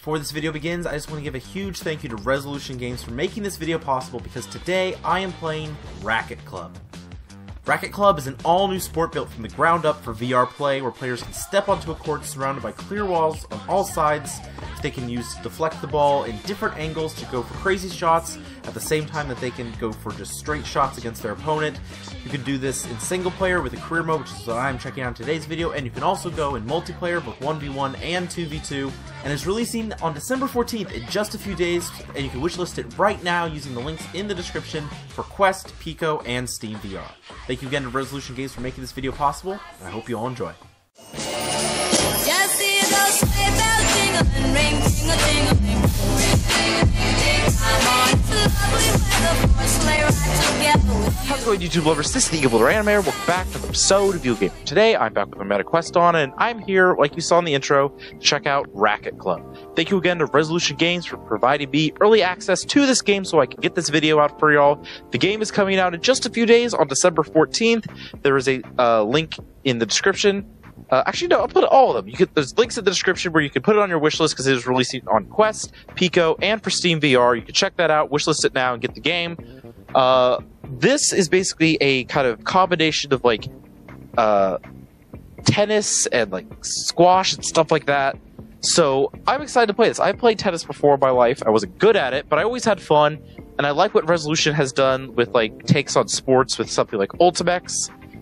Before this video begins, I just want to give a huge thank you to Resolution Games for making this video possible because today I am playing Racket Club. Racket Club is an all-new sport built from the ground up for VR play where players can step onto a court surrounded by clear walls on all sides they can use to deflect the ball in different angles to go for crazy shots at the same time that they can go for just straight shots against their opponent. You can do this in single player with a career mode, which is what I'm checking out in today's video, and you can also go in multiplayer both 1v1 and 2v2, and it's releasing on December 14th in just a few days, and you can wishlist it right now using the links in the description for Quest, Pico, and Steam VR. Thank you again to Resolution Games for making this video possible, and I hope you all enjoy. How's it going, YouTube lovers? This is the Evil Animator. Welcome back to the episode of Video Game. Today, I'm back with my Meta Quest on, and I'm here, like you saw in the intro, to check out Racket Club. Thank you again to Resolution Games for providing me early access to this game so I can get this video out for y'all. The game is coming out in just a few days on December 14th. There is a uh, link in the description uh, actually, no, I'll put all of them. You could, there's links in the description where you can put it on your wish list because it is releasing on Quest, Pico, and for Steam VR. You can check that out, wishlist it now, and get the game. Uh, this is basically a kind of combination of like uh, tennis and like squash and stuff like that. So I'm excited to play this. I've played tennis before in my life. I wasn't good at it, but I always had fun. And I like what Resolution has done with like takes on sports with something like Ultimech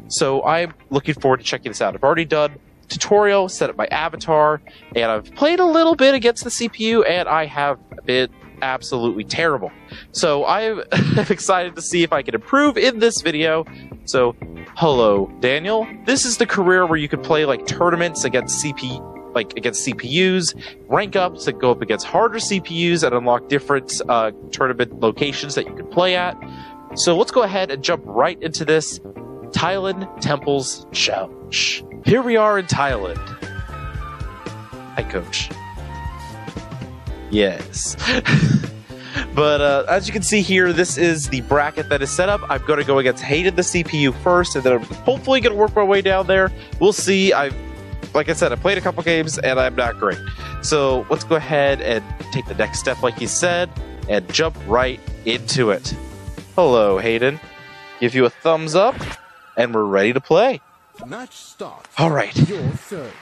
so I'm looking forward to checking this out. I've already done tutorial, set up my avatar, and I've played a little bit against the CPU, and I have been absolutely terrible. So I'm excited to see if I can improve in this video. So, hello, Daniel. This is the career where you can play like tournaments against CPU, like against CPUs, rank ups that go up against harder CPUs and unlock different uh, tournament locations that you can play at. So let's go ahead and jump right into this. Thailand Temples Challenge. Here we are in Thailand. Hi, coach. Yes. but uh, as you can see here, this is the bracket that is set up. I'm going to go against Hayden, the CPU, first, and then I'm hopefully going to work my way down there. We'll see. I've, like I said, I played a couple games and I'm not great. So let's go ahead and take the next step, like you said, and jump right into it. Hello, Hayden. Give you a thumbs up and we're ready to play. Match starts. All right. Your serve.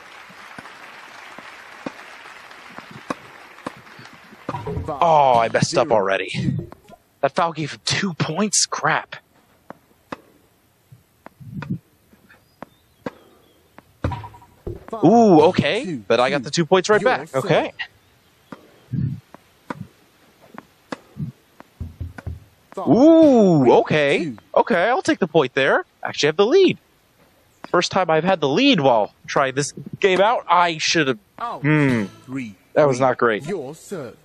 Oh, I messed up already. That foul gave him two points? Crap. Ooh, okay. But I got the two points right back. Okay. Ooh, okay. Okay, I'll take the point there. Actually, have the lead. First time I've had the lead while trying this game out. I should have. Oh, hmm. Three. That was not great. Your serve.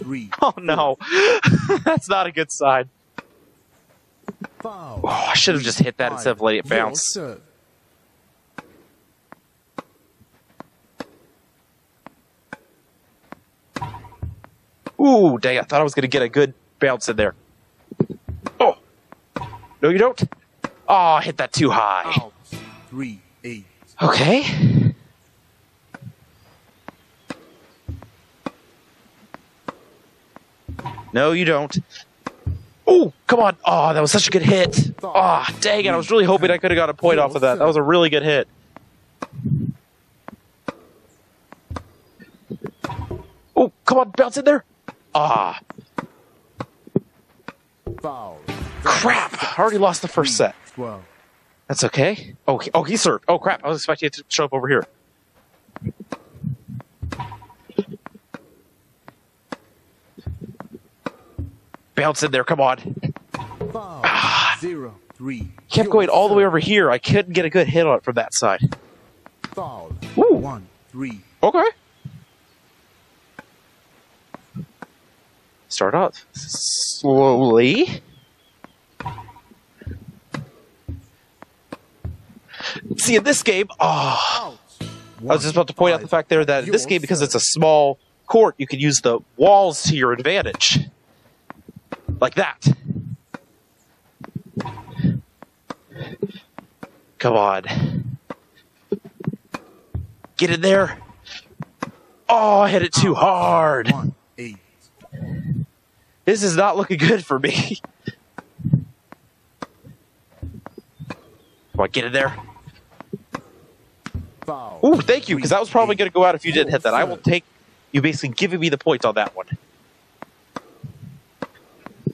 three. Oh no, that's not a good sign. Oh, I should have just hit that instead of letting it bounce. Ooh, dang, I thought I was going to get a good bounce in there. Oh. No, you don't. Oh, I hit that too high. Out. Three, eight. Okay. No, you don't. Oh, come on. Oh, that was such a good hit. Oh, dang it. I was really hoping I could have got a point off of that. That was a really good hit. Oh, come on. Bounce in there. Ah. Foul. Crap! I already lost the first set. Well. That's okay. Oh, he, oh, he served. Oh, crap. I was expecting it to show up over here. Bounce in there. Come on. Five, ah. zero, three. Kept going all the way over here. I couldn't get a good hit on it from that side. Foul. Ooh. One, three. Okay. Start off slowly. See, in this game, oh, I was just about to point out the fact there that in this game, because it's a small court, you can use the walls to your advantage. Like that. Come on. Get in there. Oh, I hit it too hard. This is not looking good for me. Come on, get in there. Foul. Ooh, thank you, because that was probably going to go out if you didn't hit that. I will take you basically giving me the points on that one.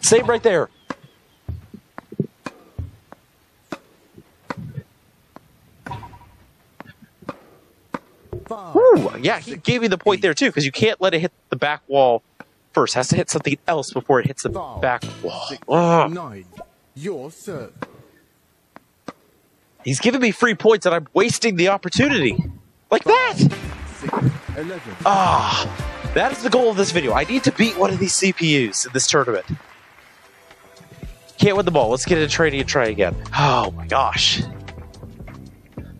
Same right there. Ooh, yeah, he gave me the point there too, because you can't let it hit the back wall first. It has to hit something else before it hits the back wall. Ugh. nine. Your serve. He's giving me free points and I'm wasting the opportunity. Like that! Ah, that is the goal of this video. I need to beat one of these CPUs in this tournament. Can't win the ball. Let's get into training and try again. Oh my gosh.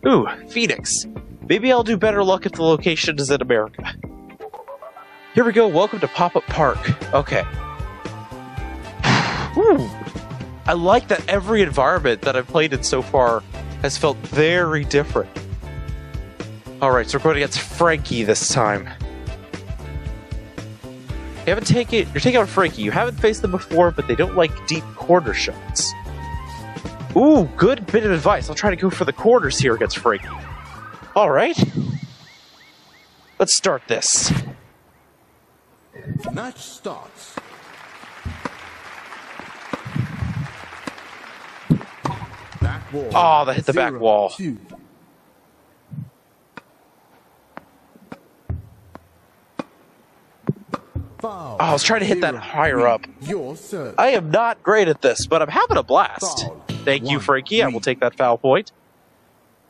Ooh, Phoenix. Maybe I'll do better luck if the location is in America. Here we go. Welcome to Pop Up Park. Okay. Ooh. I like that every environment that I've played in so far has felt very different. Alright, so we're going against Frankie this time. You haven't taken you're taking out Frankie. You haven't faced them before, but they don't like deep quarter shots. Ooh, good bit of advice. I'll try to go for the quarters here against Frankie. Alright. Let's start this. Match starts. Back wall. Oh, that hit the back wall. Two. Oh, I was trying to hit that higher up. I am not great at this, but I'm having a blast. Thank you, Frankie. I will take that foul point.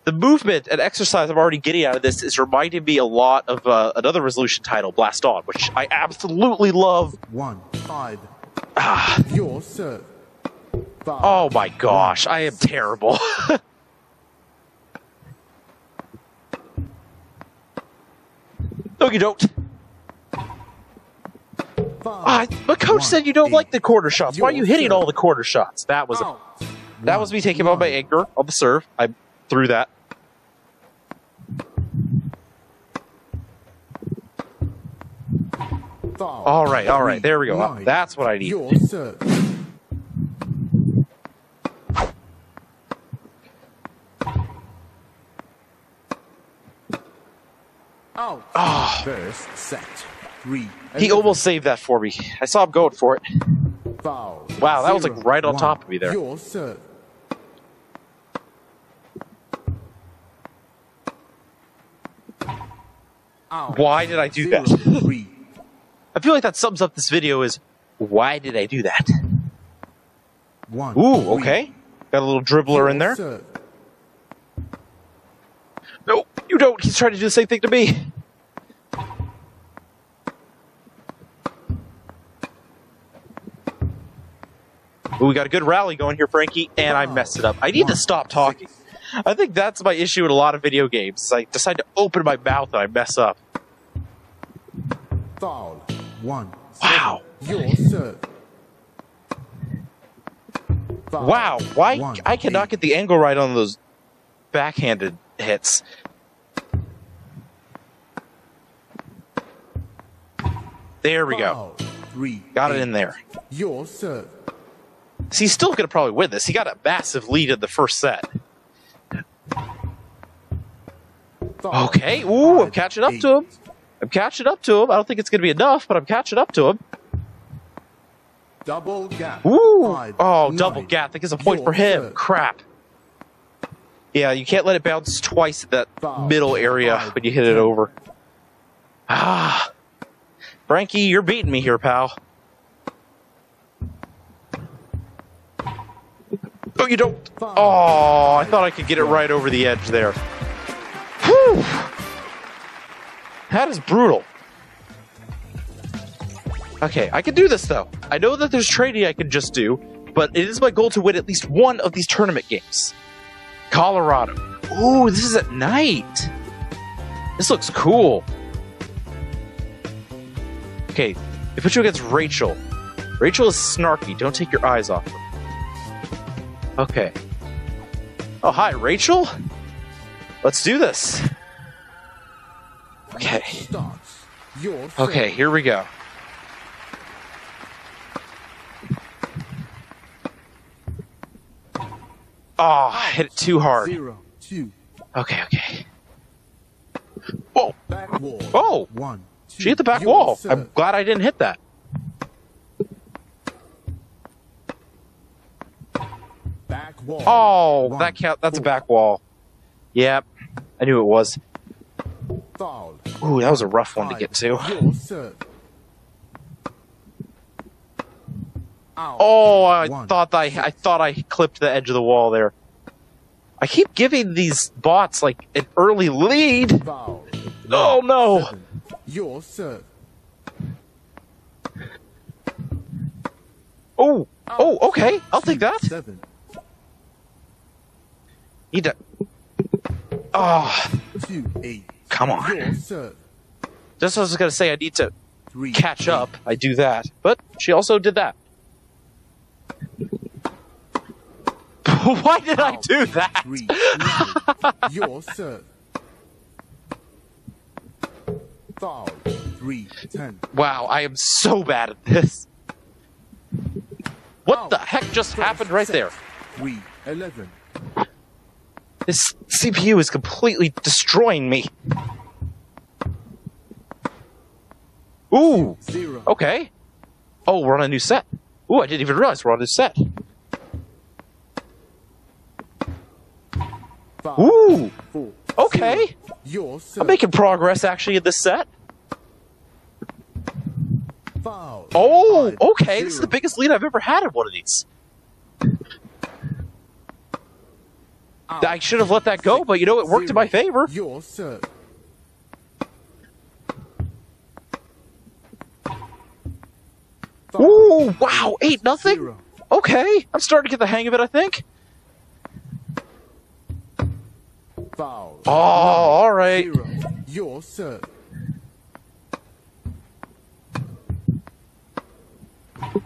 The movement and exercise I'm already getting out of this is reminding me a lot of uh, another resolution title, Blaston, which I absolutely love. One. Five. Ah, Your serve. Foul. oh my gosh, I am terrible. no, you don't. Foul. Ah, but coach One, said you don't eight. like the quarter shots. Why are you hitting serve. all the quarter shots? That was a, Out. that was me taking out my One. anger on the serve. I threw that. Foul. All right, all right, there we go. nine. That's what I need. Out. Ah. First set. Three. He almost saved that for me. I saw him going for it. Foul. Wow, that was, like, right on one. top of me there. Your serve. Why did I do Zero, that? three. I feel like that sums up this video is why did I do that? One. Ooh, three. okay. Got a little dribbler in there. serve. No, you don't. He's trying to do the same thing to me. Ooh, we got a good rally going here, Frankie, and I messed it up. I need to stop talking. I think that's my issue in a lot of video games. is I decide to open my mouth and I mess up. Foul. One. Wow. Your serve. Wow, why One, I cannot eight. get the angle right on those backhanded hits. There we go. Got it in there. Your serve. So he's still going to probably win this. He got a massive lead in the first set. Okay. Ooh, I'm catching up to him. I'm catching up to him. I don't think it's going to be enough, but I'm catching up to him. Double gap. Ooh. Oh, double gap. That gives a point for him. Crap. Yeah, you can't let it bounce twice at that middle area when you hit it over. Ah. Frankie, you're beating me here, pal. Oh, you don't. Oh, I thought I could get it right over the edge there. Whew. That is brutal. Okay, I can do this though. I know that there's trading I can just do, but it is my goal to win at least one of these tournament games. Colorado. Ooh, this is at night. This looks cool. Okay, they put you against Rachel. Rachel is snarky. Don't take your eyes off her. Okay. Oh, hi, Rachel. Let's do this. Okay. Starts. Your serve. Okay, here we go. Oh, I hit it too hard. Okay, okay. Whoa! Oh! She hit the back wall. I'm glad I didn't hit that. Back wall. Oh, One, that count. That's a back wall. Yep, I knew it was. Foul. Ooh, that was a rough one to get to. Your serve. Out. Oh, I One. thought I I thought I clipped the edge of the wall there. I keep giving these bots like an early lead. Foul. Oh no! Seven. Your serve. Oh, oh, okay. I'll take that. Seven. Need to. Oh, Two, eight. come on. Just I was gonna say. I need to Three. catch eight. up. I do that, but she also did that. Why did I do that? Three. nine. Your serve. Foul. Three. Ten. Wow, I am so bad at this. What Out. the heck just happened right there? Three. Eleven. This CPU is completely destroying me. Ooh, Zero. okay. Oh, we're on a new set. Ooh, I didn't even realize we're on a new set. Five. Ooh, Four. okay. Zero. I'm making progress actually in this set. Oh, okay. This is the biggest lead I've ever had in one of these. I should have let that go, but you know, it worked in my favor. Your serve. Ooh, wow, eight nothing. Zero. Okay, I'm starting to get the hang of it. I think. Foul. Oh, all right. Your serve.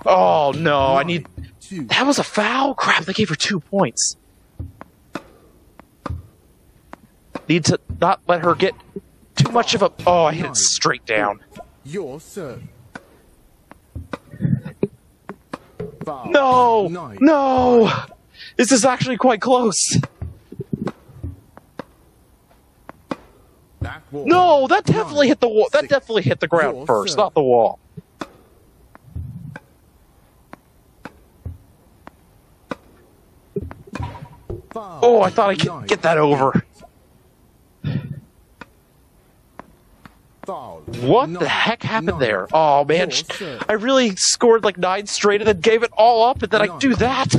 Oh no, I need. That was a foul. Crap, they gave her two points. Need to not let her get too much of a. Oh, I hit it straight down. Your serve. No, no. This is actually quite close. No, that definitely hit the wall. That definitely hit the ground first, not the wall. Oh, I thought I could get that over. What Nine. the heck happened Nine. there? Oh man. I really scored like nine straight and then gave it all up, and then I do that.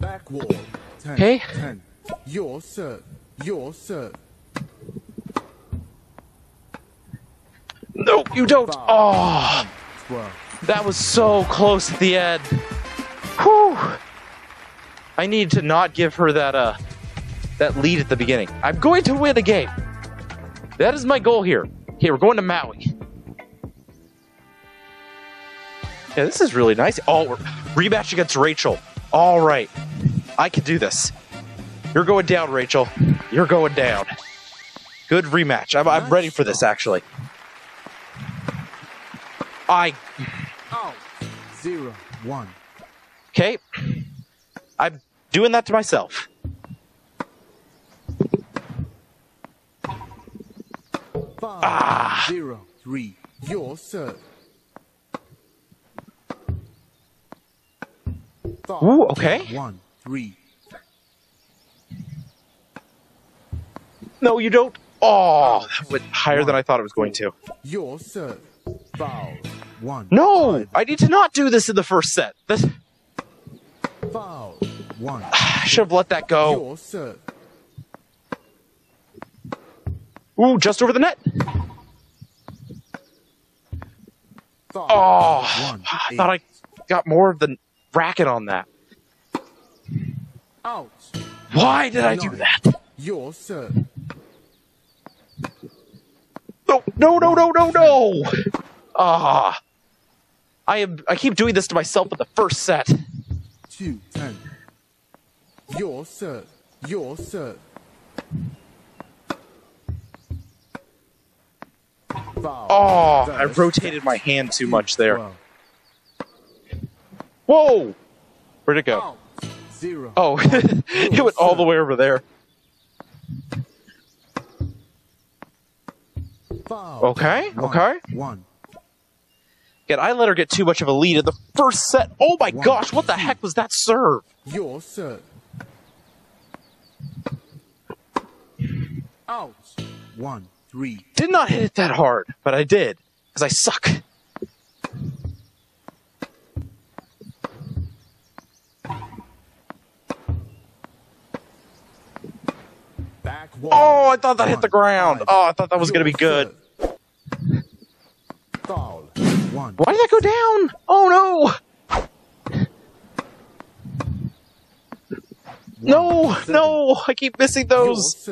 Back wall. Ten. Okay. Ten. Your serve. Your serve. No, you don't. Oh, that was so close at the end. Whew. I need to not give her that uh that lead at the beginning. I'm going to win the game. That is my goal here. Okay, we're going to Maui. Yeah, this is really nice. Oh, rematch against Rachel. All right, I can do this. You're going down, Rachel. You're going down. Good rematch. I'm, I'm ready for this, actually. I Oh, zero, one. Okay. I'm doing that to myself. Five. Ah. Zero. Three. Your serve. Five. Ooh, okay. One. Three. No, you don't. Oh, that went higher than I thought it was going to. Your serve. Foul. One. No, Five. I need to not do this in the first set. This, Foul. One. I should have let that go. Your serve. Ooh, just over the net. Oh, One. I thought I got more of the racket on that. Out. Why did I do that? Your serve. No, no, no, no, no, no. Ah, I am. I keep doing this to myself in the first set. Two ten. Your serve. Your serve. Oh, I rotated my hand too much there. Whoa! Where'd it go? Foul. Zero. Oh, it went all the way over there. Okay, okay. One. Again, I let her get too much of a lead in the first set. Oh my gosh, what the heck was that serve? Your serve. Out. One. Three. Did not hit it that hard, but I did, because I suck. Oh, I thought that hit the ground. Oh, I thought that was going to be good. Foul. One. Why did that go down? Oh no! No, no, I keep missing those.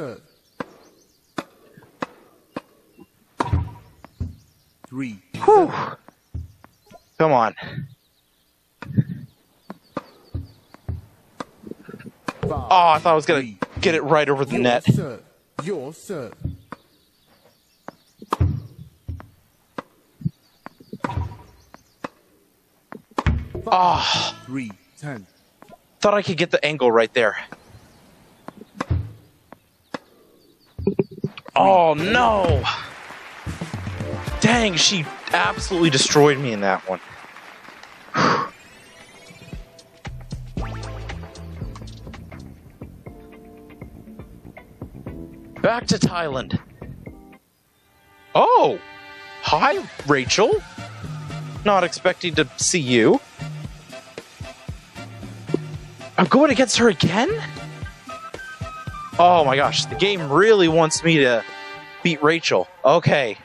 Three. Whew. Come on. Foul. Oh, I thought I was going Three. to get it right over the Your net. serve. Your serve. Oh, ah. Three. Ten. thought I could get the angle right there. Oh no! Dang, she absolutely destroyed me in that one. Back to Thailand. Oh! Hi, Rachel. Not expecting to see you. I'm going against her again? Oh my gosh, the game really wants me to beat Rachel. Okay.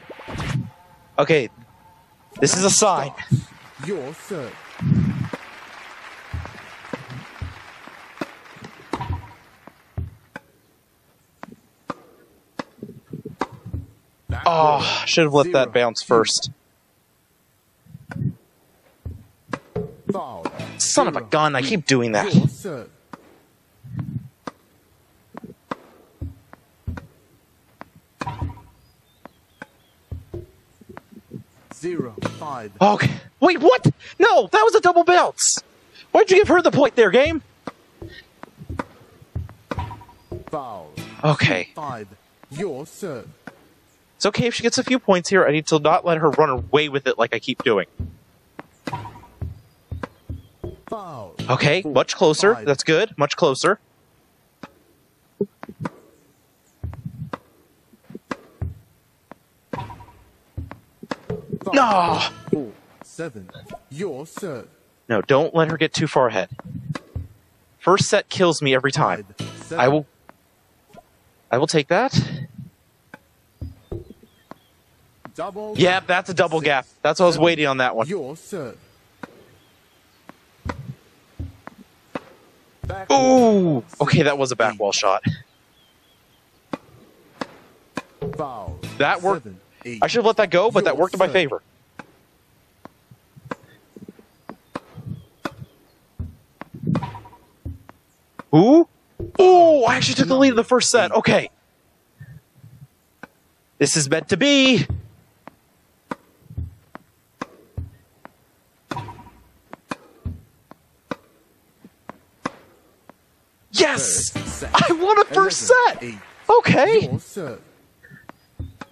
Okay. This is a sign. Your serve. Oh, row. Ah, should have let Zero. that bounce first. Son of a gun, I keep doing that. Your serve. Zero. Five. Okay. Wait, what? No, that was a double bounce. Why'd you give her the point there, game? Foul. Okay. Five. Your serve. It's okay if she gets a few points here. I need to not let her run away with it like I keep doing. Foul. Okay, much closer. five. That's good. Much closer. Five. No! Four. Seven. Your serve. No, don't let her get too far ahead. First set kills me every time. I will. I will take that. Double. Yep, that's a double Six. gap. That's what I was waiting on that one. Your serve. Six. Okay, that was a back wall shot. Foul. That worked. Eight. I should have let that go, but that worked in my favor. Ooh. Ooh, I actually took the lead in the first set. Okay. This is meant to be. Yes! I won a first set! Eight. Okay.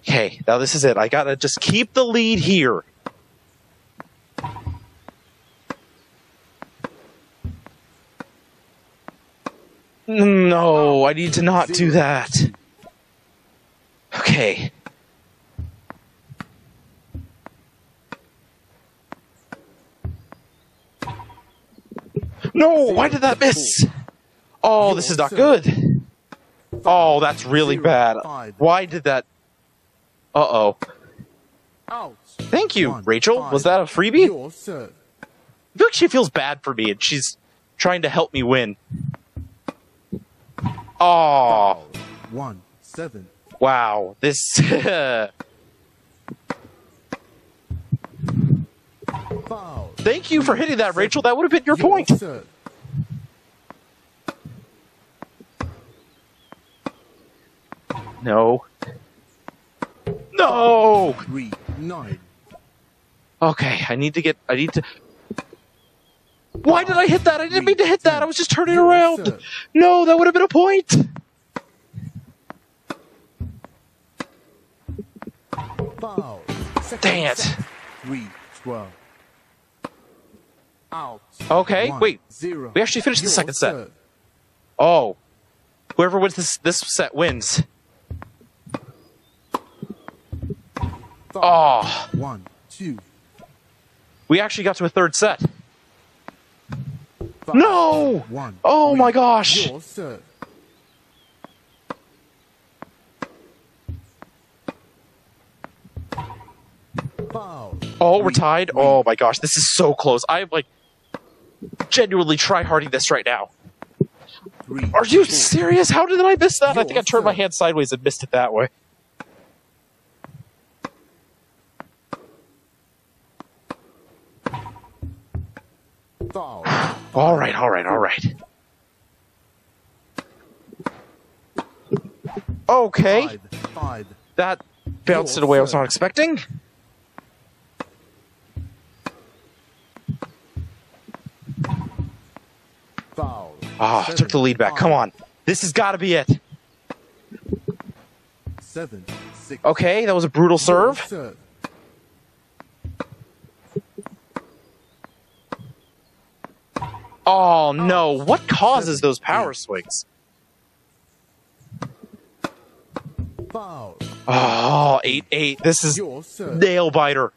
Okay, now this is it. I gotta just keep the lead here. No, I need to not do that. Okay. No, why did that miss? Oh, this is not good. Oh, that's really bad. Why did that? Uh oh. Out. Thank you, One. Rachel. Five. Was that a freebie? Your serve. I feel like she feels bad for me and she's trying to help me win. Oh. One. Seven. wow. This. Foul. Thank you for hitting that, Rachel. That would have been your point. serve. No. No! Three. Nine. Okay, I need to get. I need to. Why did I hit that? I didn't mean to hit that. I was just turning around. No, that would have been a point. Foul. Dang it. Three. Twelve. Out. Okay, One, wait. Zero. We actually finished the second set. Oh, whoever wins this this set wins. Oh, One. Two. we actually got to a third set. Five. No! One. Oh three. my gosh! Your serve. Foul. Oh, we're tied. Oh my gosh, this is so close. I'm like genuinely try harding this right now. Three. Are you four. serious? How did I miss that? I think I turned my hand sideways and missed it that way. All right, all right, all right. Okay, that bounced in a way I was not expecting. Ah, Seven. took the lead back. Come on. This has got to be it. Okay, that was a brutal serve. Oh no, oh. what causes those power swings? Foul. Oh, 8 8. This is nail biter.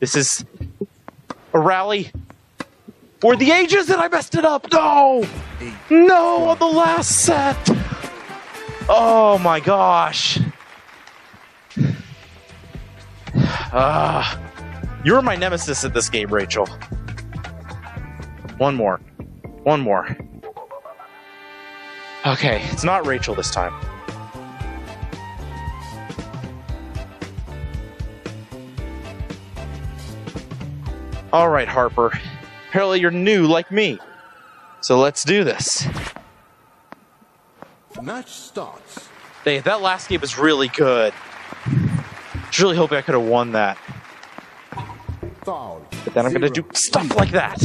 This is a rally for the ages, and I messed it up. No, no, on the last set. Oh my gosh. Ah, you're my nemesis at this game, Rachel. One more. One more. Okay, it's not Rachel this time. All right, Harper. Apparently you're new like me. So let's do this. Match starts. Hey, that last game was really good. I Was really hoping I could have won that. Foul. But then I'm gonna do stuff like that.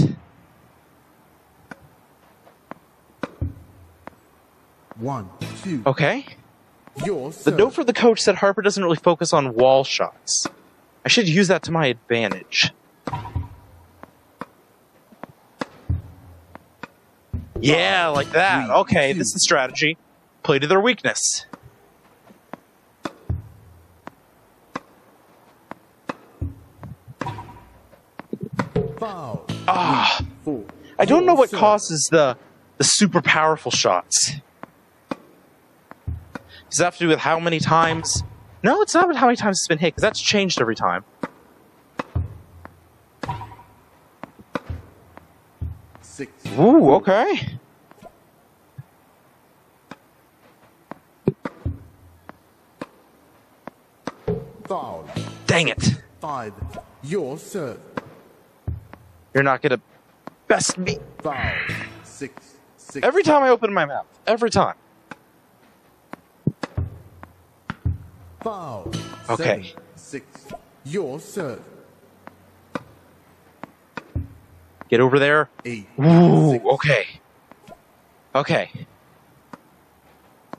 One. Two. Okay. The note from the coach said Harper doesn't really focus on wall shots. I should use that to my advantage. Yeah, like that. Three, Okay, two. this is the strategy. Play to their weakness. Foul. Ah, Three, four. I don't Your know what serve. causes the the super powerful shots. Does that have to do with how many times? No, it's not with how many times it's been hit, because that's changed every time. Six. Ooh, okay. Foul. Dang it. Five. Your serve. You're not gonna best me. Foul. Six. Six. Every time I open my mouth. Every time. Foul. Okay. Seven, six. Your serve. Get over there. Eight. Ooh, Six. okay. Okay.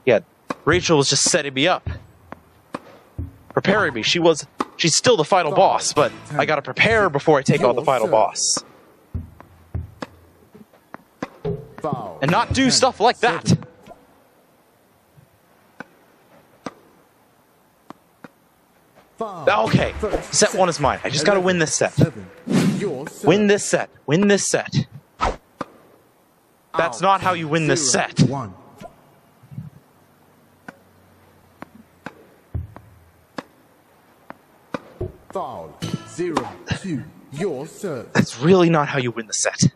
Yeah, Rachel was just setting me up. Preparing me. She was she's still the final boss, but I gotta prepare before I take on the final boss. And not do stuff like that. Okay. Set one is mine. I just gotta win this set. Seven. Your serve. Win this set. Win this set. That's not how you win this set. One. Your serve. That's really not how you win the set.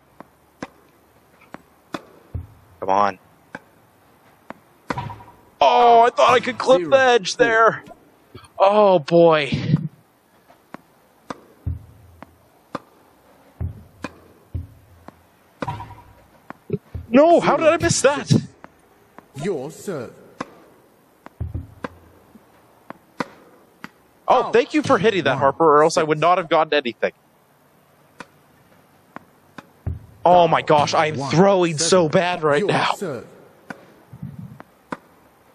Come on. Oh, I thought I could clip Zero. edge there. Oh boy. No, how did I miss that? Your serve. Oh, thank you for hitting that, Harper, or else I would not have gotten anything. Oh my gosh, I'm throwing so bad right now.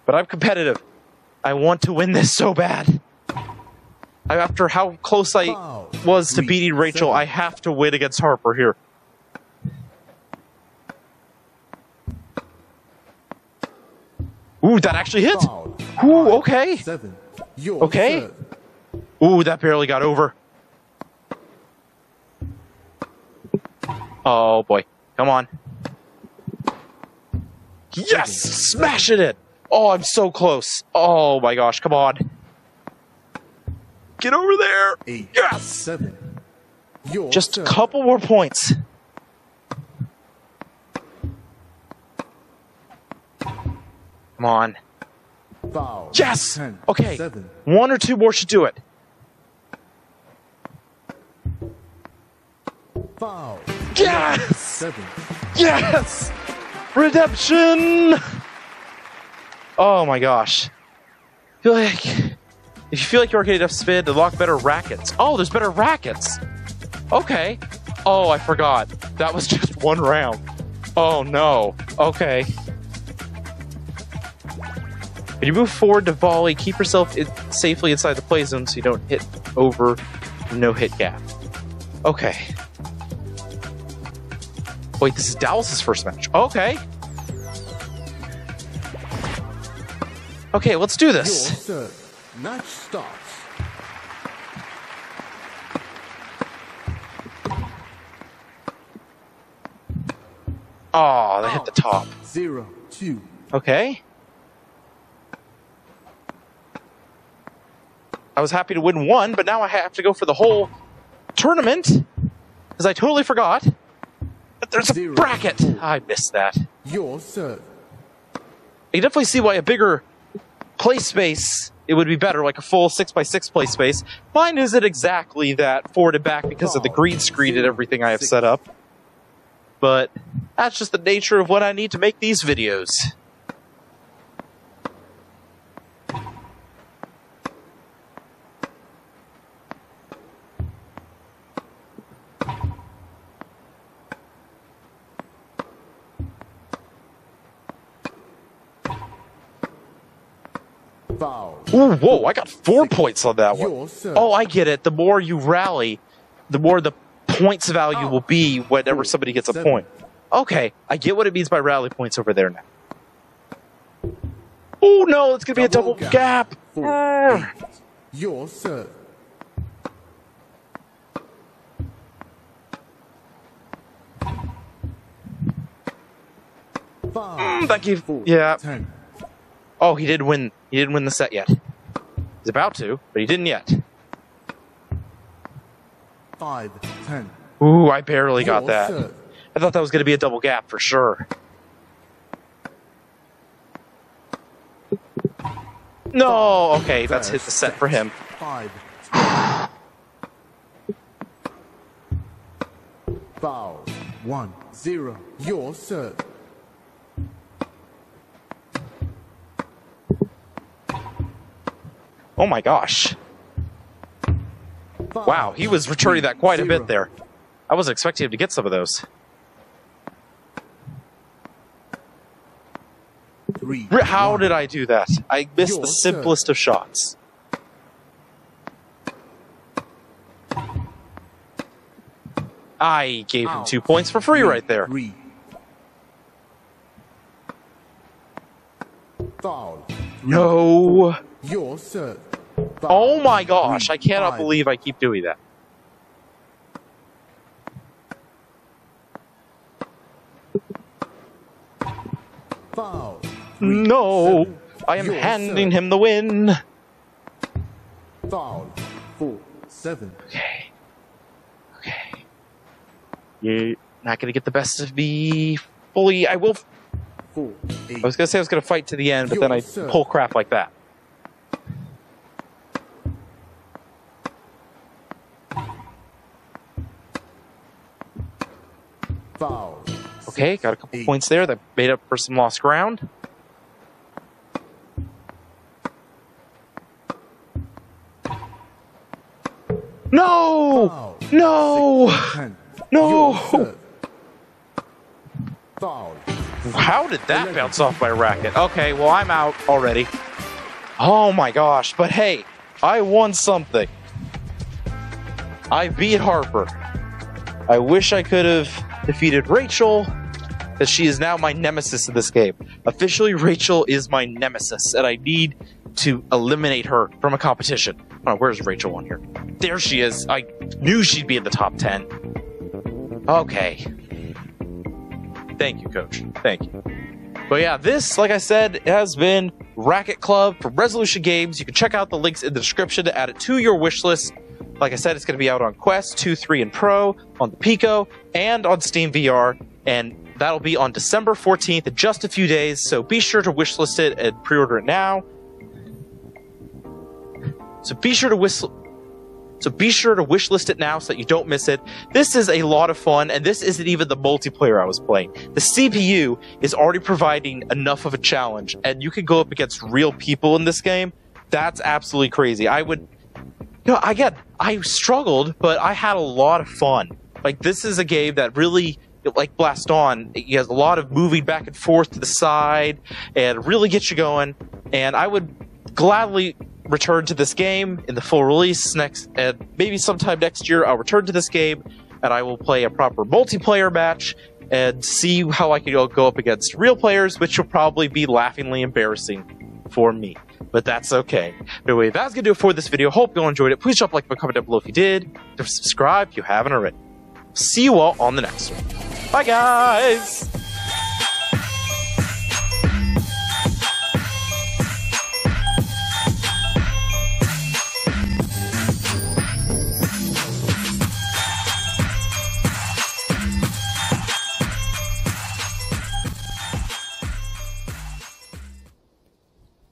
But I'm competitive. I want to win this so bad. After how close I was to beating Rachel. I have to win against Harper here. Ooh, that actually hit. Ooh, okay. Okay. Ooh, that barely got over. Oh boy. Come on. Yes! Smashing it! In. Oh, I'm so close. Oh my gosh, come on. Get over there! Eight. Yes! Seven. Your Just a couple more points. Come on. Foul. Yes! Ten. Okay. Seven. One or two more should do it. Foul. Yes! Yes! Redemption! Oh my gosh. feel like if you feel like you're getting enough spin, unlock better rackets. Oh, there's better rackets. Okay. Oh, I forgot. That was just one round. Oh no. Okay. When you move forward to volley, keep yourself in, safely inside the play zone so you don't hit over no hit gap. Okay. Wait, this is Dallas's first match. Okay. Okay, let's do Your this. serve. Match starts. Oh, they hit the top. Zero, two. Okay. I was happy to win one, but now I have to go for the whole tournament because I totally forgot there's a Zero. bracket. I missed that. Your serve. I can definitely see why a bigger play space it would be better, like a full six by six play space. Mine isn't exactly that forward and back because of the oh. green screen and everything I have set up. But that's just the nature of what I need to make these videos. Foul. Ooh, whoa, I got four points on that one. Oh, I get it. The more you rally, the more the points value will be whenever somebody gets a point. Okay, I get what it means by rally points over there now. Oh no, it's gonna be a double gap. gap. Four. Arr. Eight. Your serve. Mm, that gave yeah. Oh, he did win. He didn't win the set yet. He's about to, but he didn't yet. Five. Ten. Ooh, I barely got that. serve. I thought that was gonna be a double gap for sure. No, okay, that's hit the set for him. Five. Foul. One. Zero. Your serve. Oh my gosh. Five. Wow, he was returning that quite a bit there. I wasn't expecting him to get some of those. Three. How one. did I do that? I missed Your the simplest of shots. I gave him two points for free right there. Foul. No. Your. Oh my gosh, I cannot believe I keep doing that. Foul. No. I am Your handing serve. him the win. Foul. Four. Seven. Okay. Okay. You're not going to get the best of me fully. I will. Four. Eight. I was going to say I was going to fight to the end, but then I serve. pull crap like that. Foul. Okay, got a couple Eight. points there that made up for some lost ground. No! Foul. No! No! Foul. How did that bounce off my racket? Okay, well, I'm out already. Oh my gosh, but hey, I won something. I beat Harper. I wish I could have defeated Rachel, because she is now my nemesis in this game. Officially, Rachel is my nemesis, and I need to eliminate her from a competition. Oh, where's Rachel on here? There she is. I knew she'd be in the top 10. Okay. Thank you, coach. Thank you. But yeah, this, like I said, has been Racket Club from Resolution Games. You can check out the links in the description to add it to your wish list. Like I said, it's going to be out on Quest 2, 3, and Pro, on the Pico, and on Steam VR. And that'll be on December 14th in just a few days. So be sure to wishlist it and pre order it now. So be sure to whistle. So be sure to wishlist it now so that you don't miss it. This is a lot of fun, and this isn't even the multiplayer I was playing. The CPU is already providing enough of a challenge, and you can go up against real people in this game. That's absolutely crazy. I would, you know, I get, I struggled, but I had a lot of fun. Like this is a game that really, like Blaston, it has a lot of moving back and forth to the side, and really gets you going. And I would gladly return to this game in the full release next, and maybe sometime next year I'll return to this game and I will play a proper multiplayer match and see how I can go- up against real players, which will probably be laughingly embarrassing for me. But that's okay. Anyway, that's gonna do it for this video. Hope you all enjoyed it. Please drop a like comment down below if you did. Subscribe if you haven't already. See you all on the next one. Bye, guys.